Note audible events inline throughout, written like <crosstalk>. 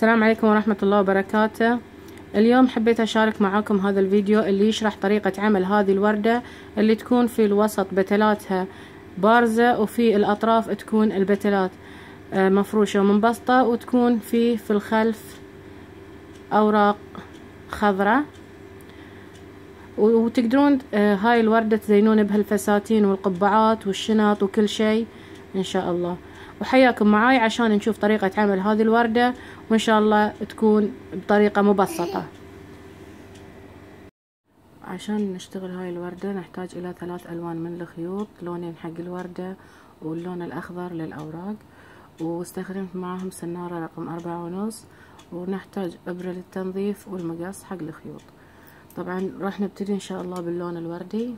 السلام عليكم ورحمة الله وبركاته. اليوم حبيت أشارك معاكم هذا الفيديو اللي يشرح طريقة عمل هذه الوردة اللي تكون في الوسط بتلاتها. بارزة وفي الأطراف تكون البتلات آه، مفروشة ومنبسطة وتكون في في الخلف أوراق خضراء. وتقدرون آه، هاي الوردة تزينون بها الفساتين والقبعات والشنط وكل شيء إن شاء الله. وحياكم معاي عشان نشوف طريقة عمل هذه الوردة. وإن شاء الله تكون بطريقة مبسطة. عشان نشتغل هاي الوردة نحتاج إلى ثلاث ألوان من الخيوط لونين حق الوردة واللون الأخضر للأوراق واستخدمت معهم سنارة رقم أربعة ونص ونحتاج إبرة للتنظيف والمقص حق الخيوط. طبعا راح نبتدي إن شاء الله باللون الوردي.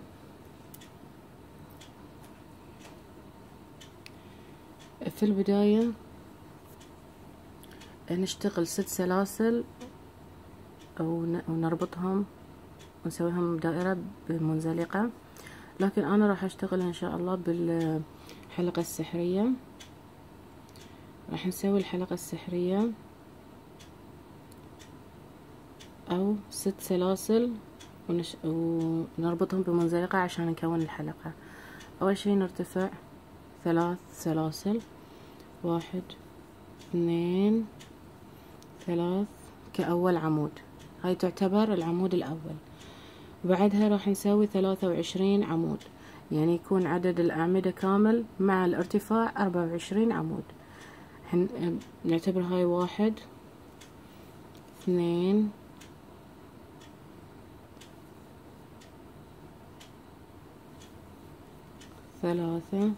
في البداية نشتغل ست سلاسل ونربطهم ونسويهم دائرة بمنزلقة. لكن أنا راح أشتغل إن شاء الله بالحلقة السحرية. راح نسوي الحلقة السحرية أو ست سلاسل ونش... ونربطهم بمنزلقة عشان نكون الحلقة. أول شي نرتفع ثلاث سلاسل. واحد اثنين ثلاث كأول عمود. هاي تعتبر العمود الأول. بعدها راح نسوي ثلاثة وعشرين عمود. يعني يكون عدد الأعمدة كامل مع الارتفاع أربعة وعشرين عمود. نعتبر هاي واحد اثنين ثلاثة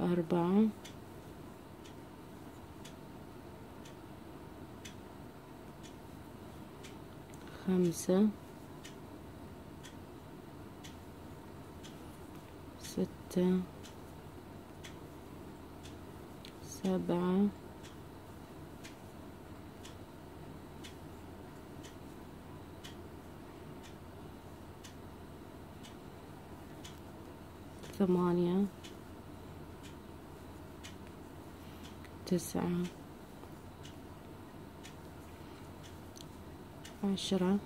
أربعة خمسة ستة سبعة ثمانية تسعة. عشرة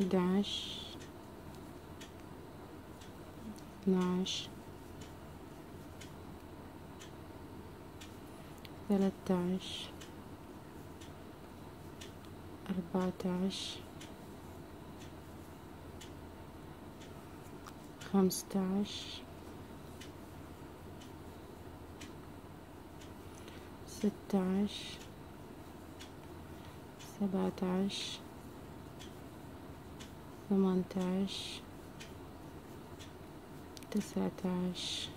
أحدعش اثناعش ثلاثة أربعة خمسة ستة عشر سبعة عشر ثمانية عشر تسعة عشر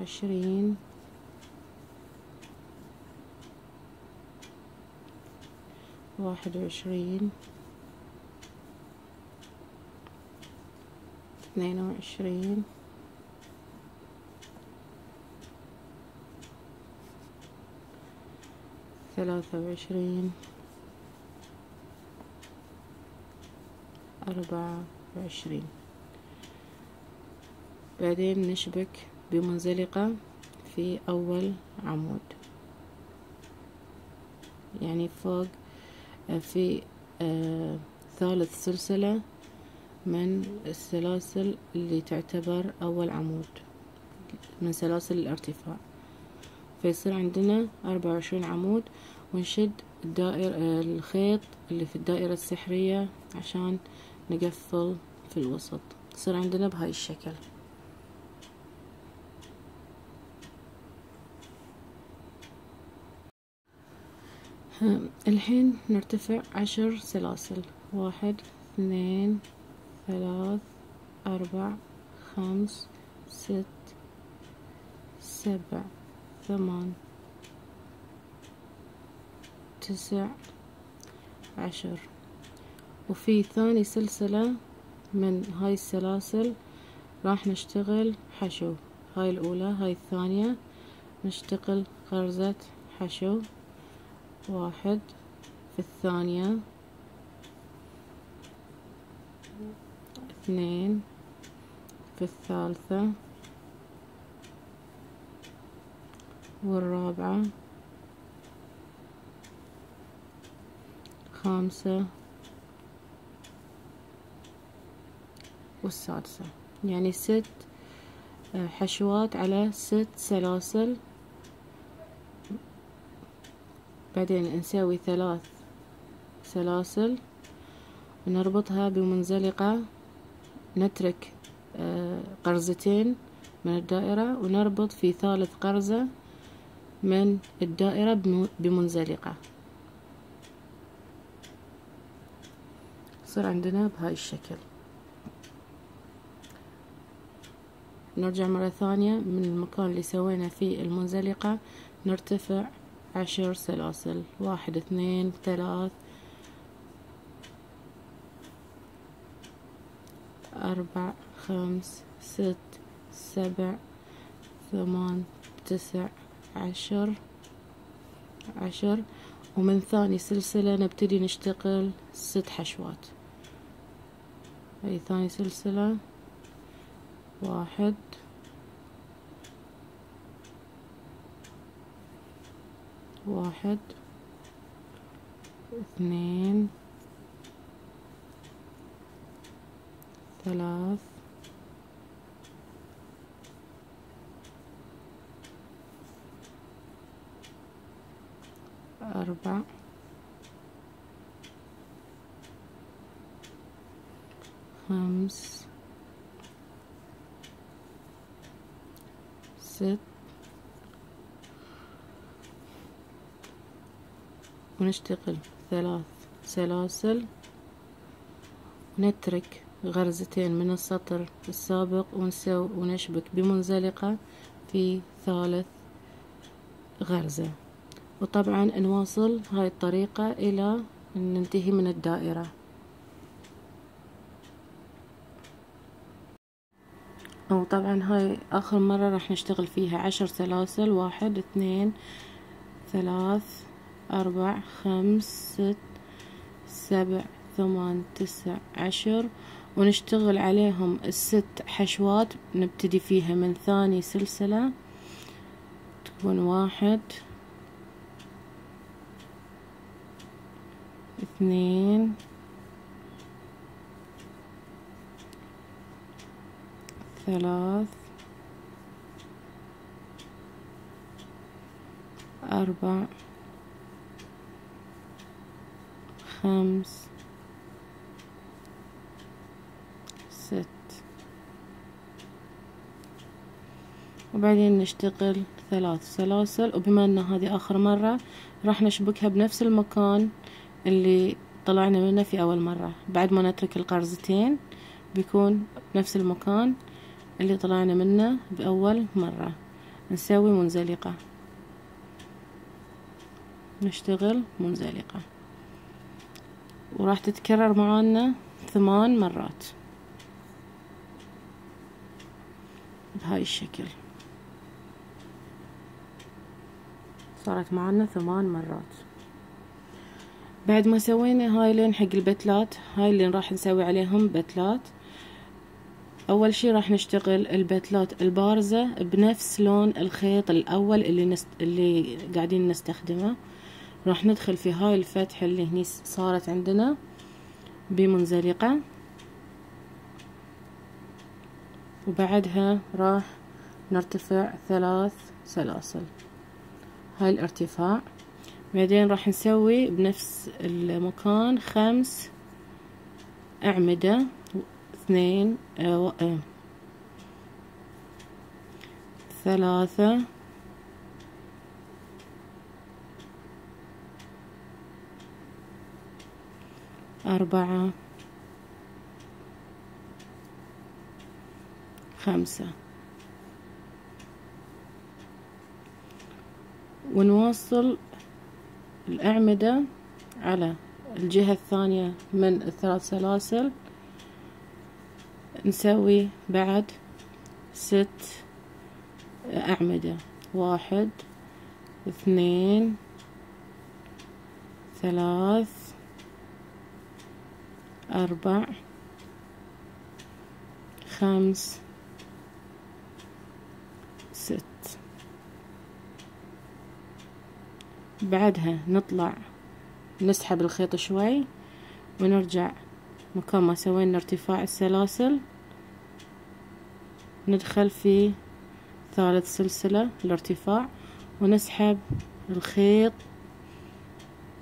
عشرين واحد وعشرين اثنين وعشرين. ثلاثة وعشرين أربعة وعشرين. بعدين نشبك بمنزلقة في أول عمود. يعني فوق آه، في آه ثالث سلسلة من السلاسل اللي تعتبر أول عمود من سلاسل الارتفاع. فيصير عندنا أربعة وعشرين عمود ونشد الدائر الخيط اللي في الدائرة السحرية عشان نقفل في الوسط. تصير عندنا بهاي الشكل. الحين نرتفع عشر سلاسل. واحد اثنين ثلاث أربع خمس ست سبع. ثمان تسع عشر. وفي ثاني سلسلة من هاي السلاسل راح نشتغل حشو. هاي الأولى هاي الثانية نشتغل غرزة حشو واحد. في الثانية اثنين. في الثالثة والرابعة. خامسة. والسادسة. يعني ست آه، حشوات على ست سلاسل. بعدين نسوي ثلاث سلاسل. ونربطها بمنزلقة. نترك آه، قرزتين من الدائرة. ونربط في ثالث قرزة. من الدائرة بمنزلقة. يصير عندنا بهاي الشكل. نرجع مرة ثانية من المكان اللي سوينا فيه المنزلقة. نرتفع عشر سلاسل. واحد اثنين ثلاث أربع خمس ست سبع ثمان تسع عشر. عشر. ومن ثاني سلسلة نبتدي نشتغل ست حشوات. هاي ثاني سلسلة. واحد. واحد. اثنين. ثلاث. أربع خمس. ست. ونشتغل. ثلاث. سلاسل. ونترك غرزتين من السطر السابق ونسوي ونشبك بمنزلقة في ثالث غرزة. وطبعا نواصل هاي الطريقة إلى أن ننتهي من الدائرة. وطبعا هاي آخر مرة راح نشتغل فيها. عشر سلاسل. واحد اثنين ثلاث أربع خمس ست سبع ثمان تسع عشر. ونشتغل عليهم الست حشوات. نبتدي فيها من ثاني سلسلة. تكون واحد اثنين ثلاث أربع. خمس. ست. وبعدين نشتغل ثلاث سلاسل. وبما إن هذه آخر مرة راح نشبكها بنفس المكان. اللي طلعنا منه في أول مرة. بعد ما نترك القرزتين بيكون نفس المكان اللي طلعنا منه بأول مرة. نسوي منزلقة. نشتغل منزلقة. وراح تتكرر معانا ثمان مرات. بهاي الشكل. صارت معانا ثمان مرات. بعد ما سوينا هاي لين حق البتلات هاي اللي راح نسوي عليهم بتلات. أول شي راح نشتغل البتلات البارزة بنفس لون الخيط الأول اللي نست... اللي قاعدين نستخدمه. راح ندخل في هاي الفتحة اللي هني صارت عندنا بمنزلقة. وبعدها راح نرتفع ثلاث سلاسل. هاي الارتفاع. بعدين راح نسوي بنفس المكان خمس أعمدة اثنين آه آه ثلاثة أربعة خمسة. ونوصل الأعمدة على الجهة الثانية من الثلاث سلاسل. نسوي بعد ست أعمدة. واحد اثنين ثلاث أربع خمس بعدها نطلع نسحب الخيط شوي ونرجع مكان ما سوينا ارتفاع السلاسل. ندخل في ثالث سلسلة الارتفاع ونسحب الخيط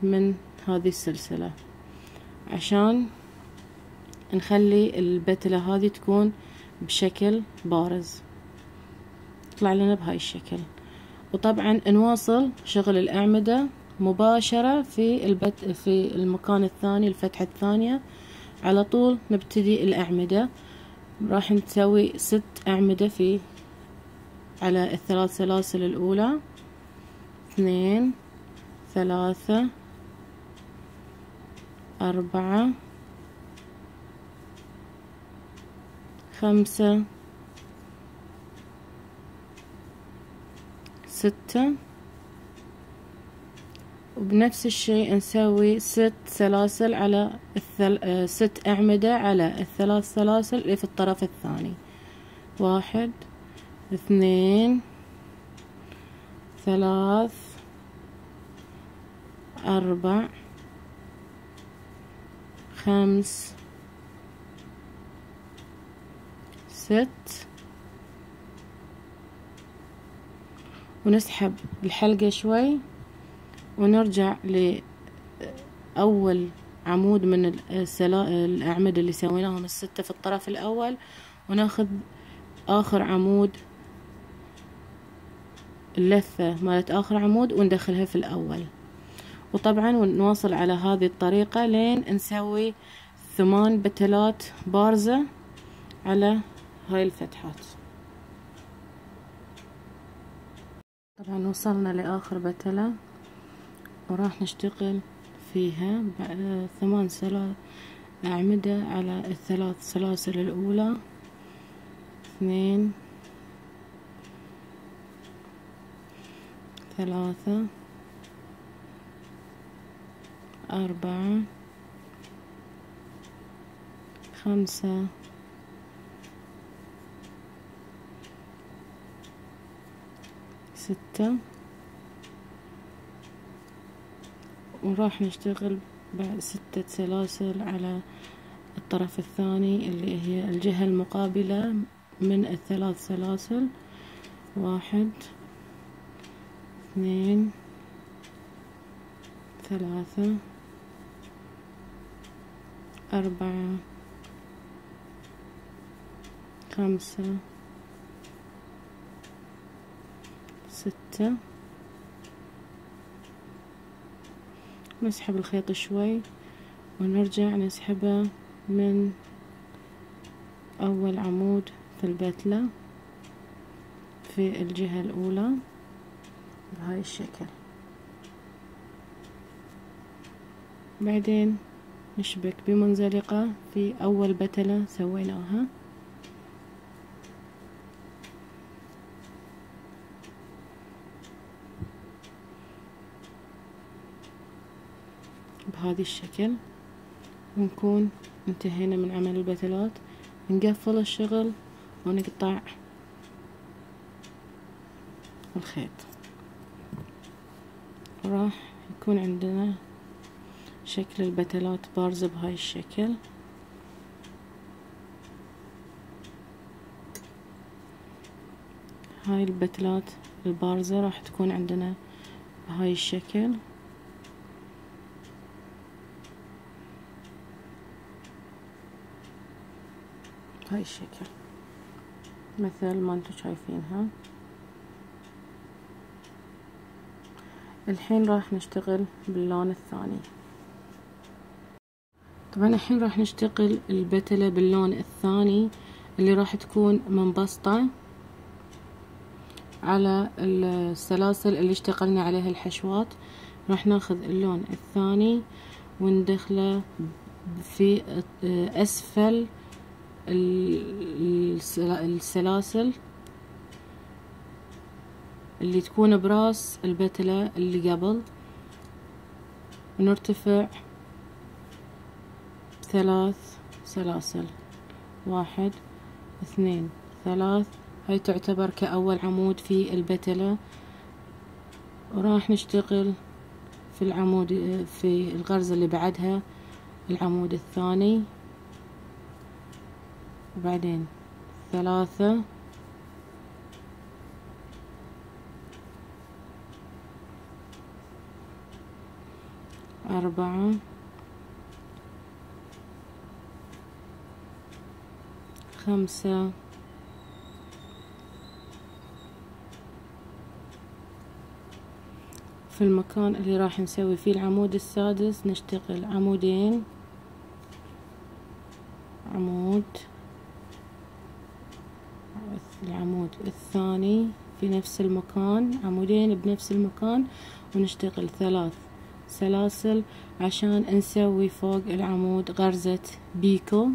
من هذه السلسلة عشان نخلي البتلة هذه تكون بشكل بارز. يطلع لنا بهاي الشكل. وطبعا نواصل شغل الأعمدة مباشرة في البت في المكان الثاني الفتحة الثانية. على طول نبتدي الأعمدة. راح نسوي ست أعمدة في على الثلاث سلاسل الأولى. اثنين ثلاثة أربعة خمسة ستة. وبنفس الشيء نسوي ست سلاسل على الثل... آه، ست أعمدة على الثلاث سلاسل اللي في الطرف الثاني. واحد اثنين ثلاث أربع خمس ست. ونسحب الحلقة شوي ونرجع لأول عمود من الأعمدة اللي سويناهم الستة في الطرف الأول وناخذ آخر عمود اللثة مالت آخر عمود وندخلها في الأول. وطبعا نواصل على هذه الطريقة لين نسوي ثمان بتلات بارزة على هاي الفتحات. طبعا وصلنا لآخر بتلة وراح نشتغل فيها ثمان سلا أعمدة على الثلاث سلاسل الأولى. اثنين ثلاثة أربعة خمسة ستة. وراح نشتغل ستة سلاسل على الطرف الثاني اللي هي الجهة المقابلة من الثلاث سلاسل. واحد اثنين ثلاثة أربعة خمسة. ستة. نسحب الخيط شوي ونرجع نسحبه من أول عمود في البتلة في الجهة الأولى بهاي الشكل. بعدين نشبك بمنزلقة في أول بتلة سويناها. بهذا الشكل. ونكون انتهينا من عمل البتلات. نقفل الشغل ونقطع الخيط. راح يكون عندنا شكل البتلات بارزة بهاي الشكل. هاي البتلات البارزة راح تكون عندنا بهاي الشكل. بهاي الشكل. مثل ما أنتم شايفينها. الحين راح نشتغل باللون الثاني. طبعا الحين راح نشتغل البتلة باللون الثاني اللي راح تكون منبسطة على السلاسل اللي اشتغلنا عليها الحشوات. راح ناخذ اللون الثاني وندخله في أسفل السلاسل اللي تكون براس البتلة اللي قبل. ونرتفع ثلاث سلاسل. واحد اثنين ثلاث. هاي تعتبر كأول عمود في البتلة. وراح نشتغل في العمود في الغرزة اللي بعدها العمود الثاني. وبعدين ثلاثة. أربعة. خمسة. في المكان اللي راح نسوي فيه العمود السادس نشتغل عمودين عمود العمود الثاني في نفس المكان عمودين بنفس المكان ونشتغل ثلاث سلاسل عشان نسوي فوق العمود غرزة بيكو.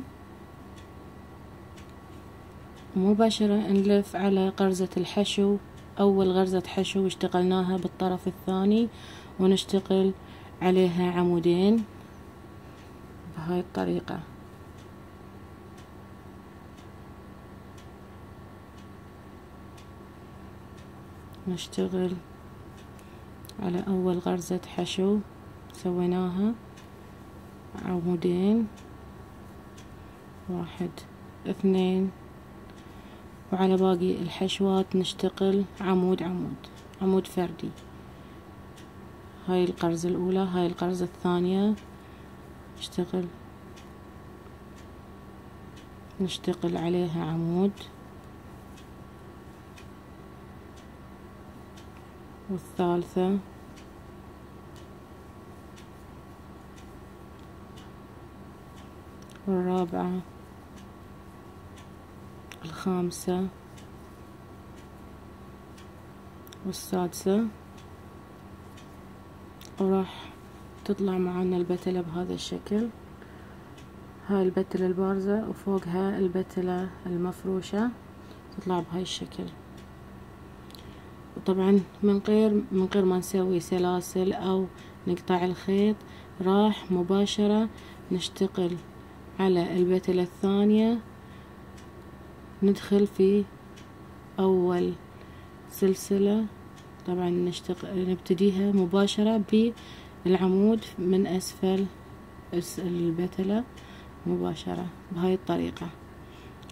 مباشرة نلف على غرزة الحشو أول غرزة حشو اشتغلناها بالطرف الثاني ونشتغل عليها عمودين بهاي الطريقة. نشتغل على أول غرزة حشو سويناها. عمودين. واحد اثنين. وعلى باقي الحشوات نشتغل عمود عمود عمود فردي. هاي القرزة الأولى هاي القرزة الثانية. نشتغل نشتغل عليها عمود. والثالثة. والرابعة. الخامسة. والسادسة. وراح تطلع معنا البتلة بهذا الشكل. هاي البتلة البارزة وفوقها البتلة المفروشة تطلع بهاي الشكل. وطبعا من غير من غير ما نسوي سلاسل أو نقطع الخيط راح مباشرة نشتغل على البتلة الثانية. ندخل في أول سلسلة. طبعا نشتغل نبتديها مباشرة بالعمود من أسفل البتلة مباشرة بهاي الطريقة.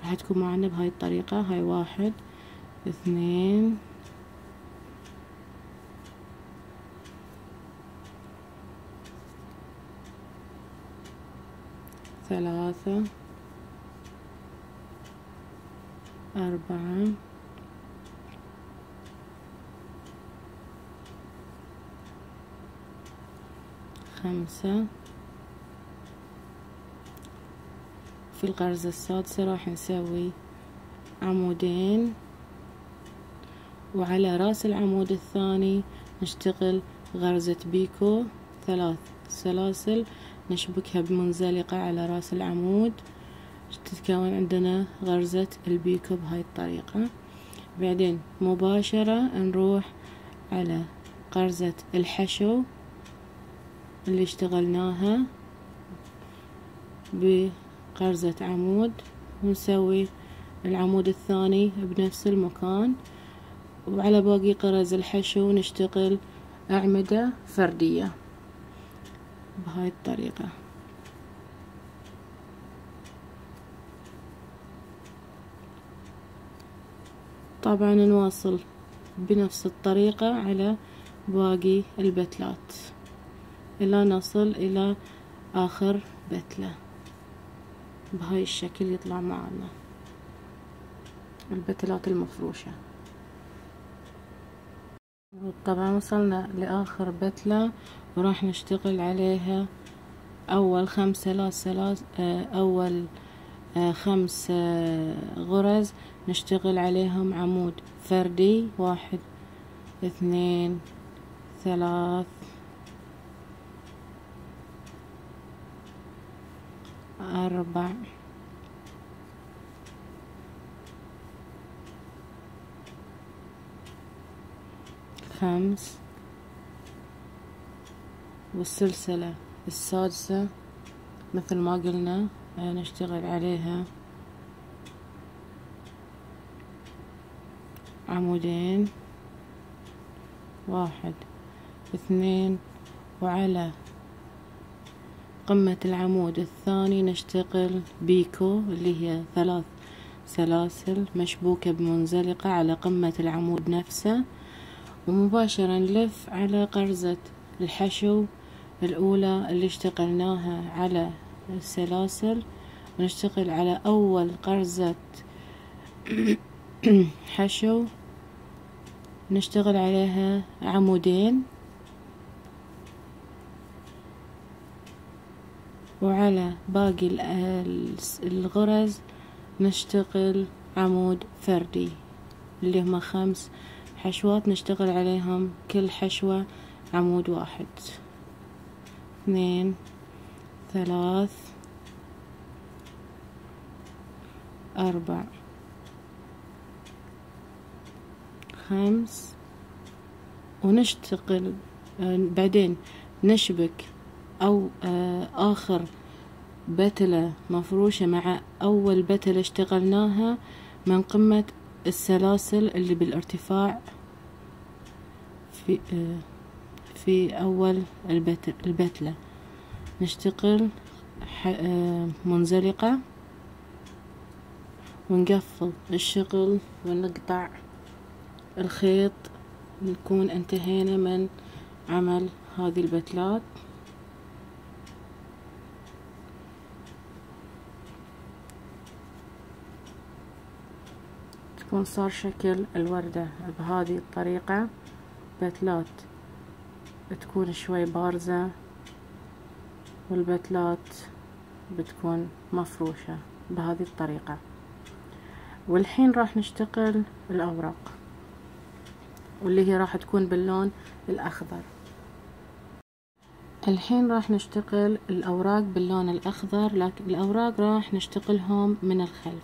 راح تكون معنا بهاي الطريقة. هاي واحد اثنين ثلاثة أربعة خمسة. في الغرزة السادسة راح نسوي عمودين. وعلى رأس العمود الثاني نشتغل غرزة بيكو ثلاث سلاسل. نشبكها بمنزلقة على رأس العمود. تتكون عندنا غرزة البيكو بهاي الطريقة. بعدين مباشرة نروح على غرزة الحشو اللي اشتغلناها بغرزة عمود. ونسوي العمود الثاني بنفس المكان. وعلى باقي غرز الحشو نشتغل أعمدة فردية. بهاي الطريقة. طبعا نواصل بنفس الطريقة على باقي البتلات. إلى نصل إلى آخر بتلة. بهاي الشكل يطلع معنا. البتلات المفروشة. طبعا وصلنا لآخر بتلة وراح نشتغل عليها أول خمس سلاسل آه، أول آه، خمس آه، غرز نشتغل عليهم عمود فردي واحد اثنين ثلاث أربع. خمس والسلسلة السادسة مثل ما قلنا نشتغل عليها. عمودين واحد. اثنين وعلى قمة العمود الثاني نشتغل بيكو اللي هي ثلاث سلاسل مشبوكة بمنزلقة على قمة العمود نفسه. ومباشرة نلف على قرزة الحشو الأولى اللي اشتغلناها على السلاسل ونشتغل على أول قرزة <clears throat> حشو. نشتغل عليها عمودين. وعلى باقي الغرز نشتغل عمود فردي اللي هما خمس حشوات نشتغل عليهم كل حشوة عمود واحد. اثنين ثلاث أربع. خمس. ونشتغل آه، بعدين نشبك أو آه، آخر بتلة مفروشة مع أول بتلة اشتغلناها من قمة السلاسل اللي بالارتفاع في آه، في أول البتلة. نشتغل منزلقة ونقفل الشغل ونقطع الخيط نكون انتهينا من عمل هذه البتلات. تكون صار شكل الوردة بهذه الطريقة. بتلات بتكون شوي بارزة والبتلات بتكون مفروشة بهذه الطريقة. والحين راح نشتغل الأوراق واللي هي راح تكون باللون الأخضر. الحين راح نشتغل الأوراق باللون الأخضر لكن الأوراق راح نشتغلهم من الخلف.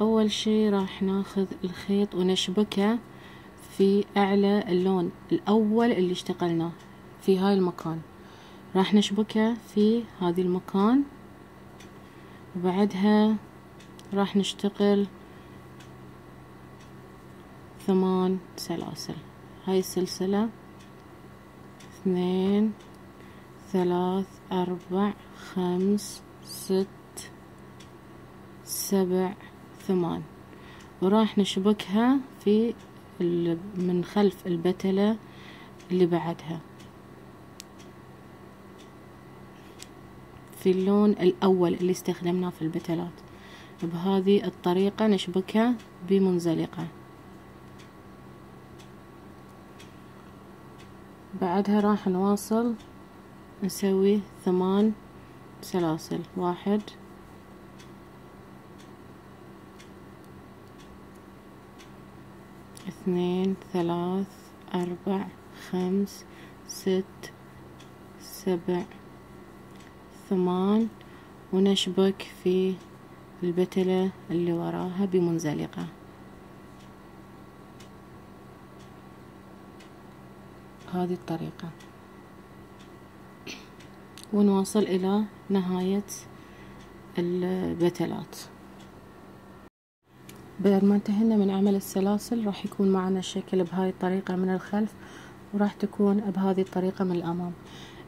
أول شي راح ناخذ الخيط ونشبكه في أعلى اللون الأول اللي اشتغلناه في هاي المكان. راح نشبكه في هذا المكان. وبعدها راح نشتغل ثمان سلاسل. هاي السلسلة اثنين ثلاث أربع خمس ست سبع ثمان. وراح نشبكها في من خلف البتلة اللي بعدها. في اللون الأول اللي استخدمناه في البتلات. بهذه الطريقة نشبكها بمنزلقة. بعدها راح نواصل نسوي ثمان سلاسل. واحد اثنين ثلاث أربع خمس ست سبع ثمان. ونشبك في البتلة اللي وراها بمنزلقة. بهذه الطريقة. ونواصل إلى نهاية البتلات. بعد ما انتهينا من عمل السلاسل راح يكون معنا الشكل بهاي الطريقة من الخلف وراح تكون بهذه الطريقة من الأمام.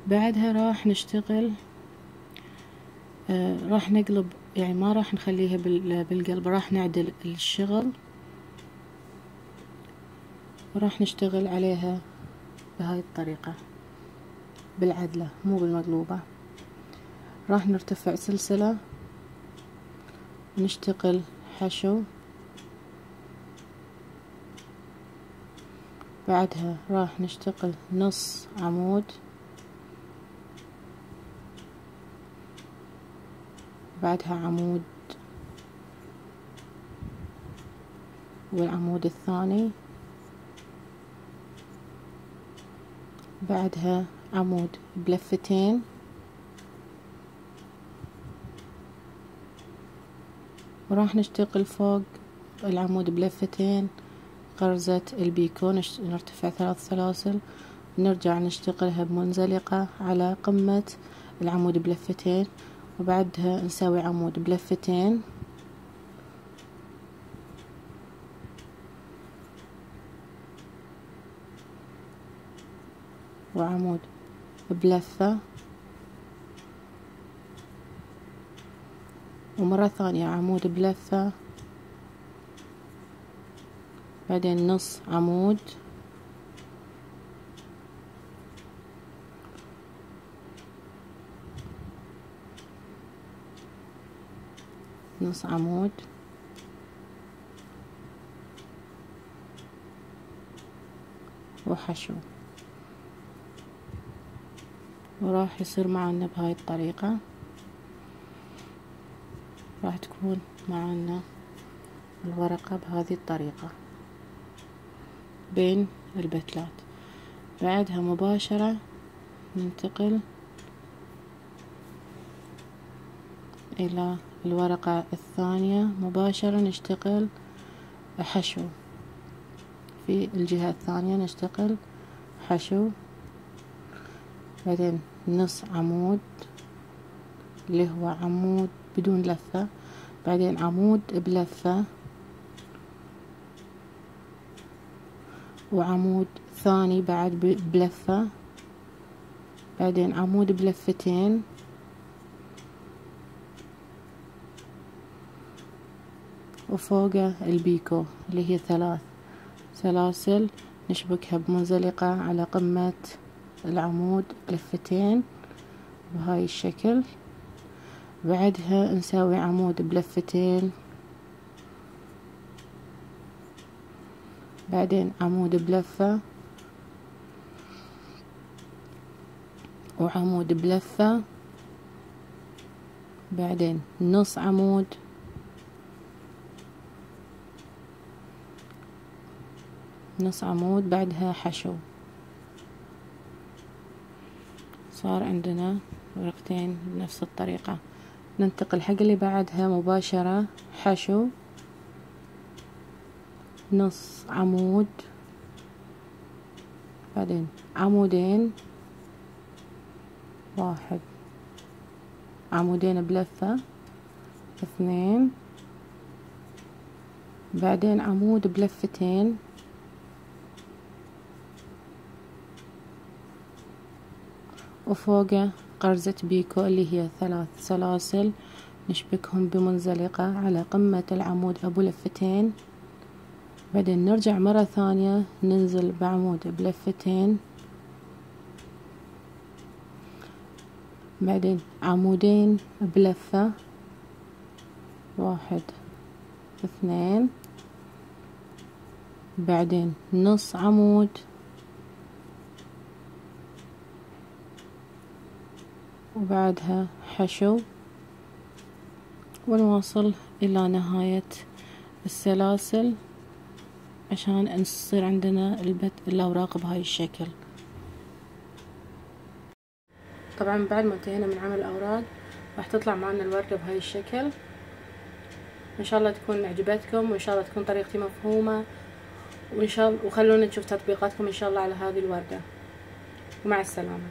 بعدها راح نشتغل آه راح نقلب يعني ما راح نخليها بالقلب راح نعدل الشغل وراح نشتغل عليها بهاي الطريقة بالعدلة مو بالمقلوبة. راح نرتفع سلسلة نشتغل حشو. بعدها راح نشتغل نص عمود. بعدها عمود والعمود الثاني. بعدها عمود بلفتين. وراح نشتغل فوق العمود بلفتين. غرزة البيكو نرتفع ثلاث سلاسل. نرجع نشتغلها بمنزلقة على قمة العمود بلفتين وبعدها نسوي عمود بلفتين. وعمود بلفة. ومرة ثانية عمود بلفة. بعدين نص عمود. نص عمود. وحشو. وراح يصير معنا بهاي الطريقة. راح تكون معنا الورقة بهذه الطريقة. بين البتلات. بعدها مباشرة ننتقل إلى الورقة الثانية. مباشرة نشتغل حشو. في الجهة الثانية نشتغل حشو. بعدين نص عمود اللي هو عمود بدون لفة. بعدين عمود بلفة. وعمود ثاني بعد بلفة. بعدين عمود بلفتين. وفوقه البيكو اللي هي ثلاث. سلاسل نشبكها بمنزلقة على قمة العمود بلفتين بهاي الشكل. بعدها نسوي عمود بلفتين. بعدين عمود بلفة. وعمود بلفة. بعدين نص عمود. نص عمود بعدها حشو. صار عندنا ورقتين بنفس الطريقة. ننتقل حق اللي بعدها مباشرة حشو. نص عمود. بعدين عمودين. واحد. عمودين بلفة. اثنين. بعدين عمود بلفتين. وفوقه قرزة بيكو اللي هي ثلاث سلاسل. نشبكهم بمنزلقة على قمة العمود أبو لفتين. بعدين نرجع مرة ثانية ننزل بعمود بلفتين. بعدين عمودين بلفة. واحد اثنين. بعدين نص عمود. وبعدها حشو. ونواصل إلى نهاية السلاسل. عشان نصير عندنا البت الأوراق بهاي الشكل. طبعا بعد ما انتهينا من عمل الأوراق راح تطلع معنا الوردة بهاي الشكل. إن شاء الله تكون عجبتكم وإن شاء الله تكون طريقتي مفهومة. وإن شاء الله وخلونا نشوف تطبيقاتكم إن شاء الله على هذه الوردة. ومع السلامة.